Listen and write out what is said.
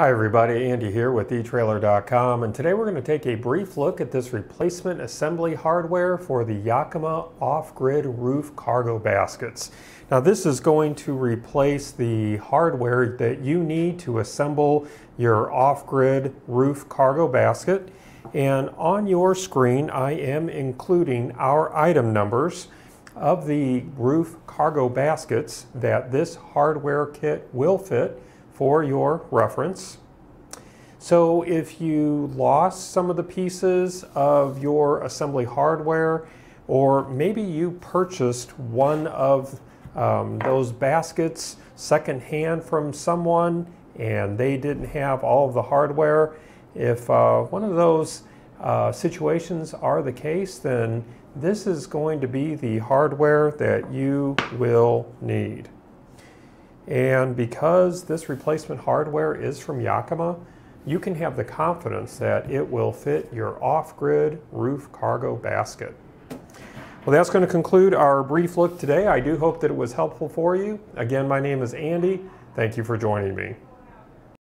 Hi everybody, Andy here with eTrailer.com and today we're going to take a brief look at this replacement assembly hardware for the Yakima off-grid roof cargo baskets. Now this is going to replace the hardware that you need to assemble your off-grid roof cargo basket and on your screen I am including our item numbers of the roof cargo baskets that this hardware kit will fit for your reference. So if you lost some of the pieces of your assembly hardware, or maybe you purchased one of um, those baskets secondhand from someone and they didn't have all of the hardware, if uh, one of those uh, situations are the case, then this is going to be the hardware that you will need. And because this replacement hardware is from Yakima, you can have the confidence that it will fit your off-grid roof cargo basket. Well, that's going to conclude our brief look today. I do hope that it was helpful for you. Again, my name is Andy. Thank you for joining me.